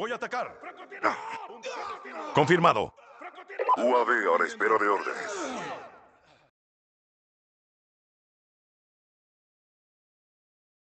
Voy a atacar. Confirmado. UAV a la espera de órdenes.